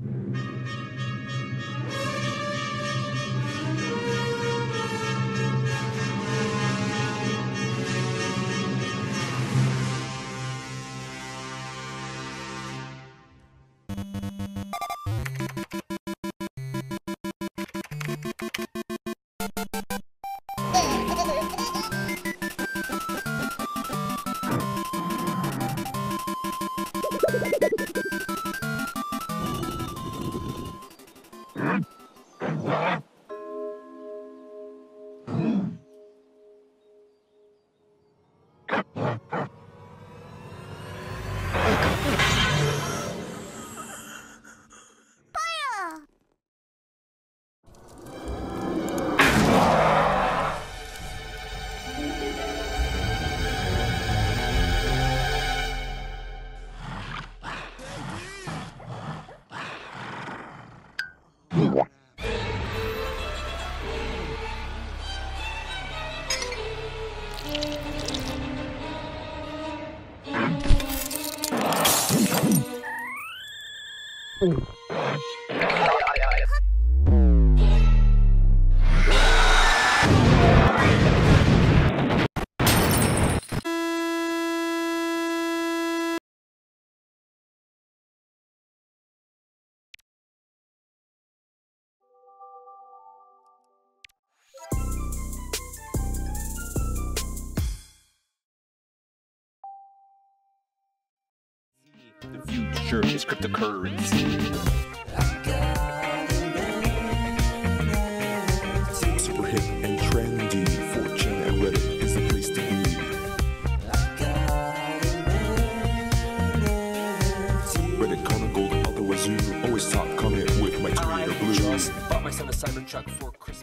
you Ha ha ha! The future is cryptocurrency. Super hip and trendy. 4chan and Reddit is the place to be. Reddit, Connor Gold, out the wazoo. Always top comment with my Twitter blue. Just bought my son a Cybertruck for Christmas.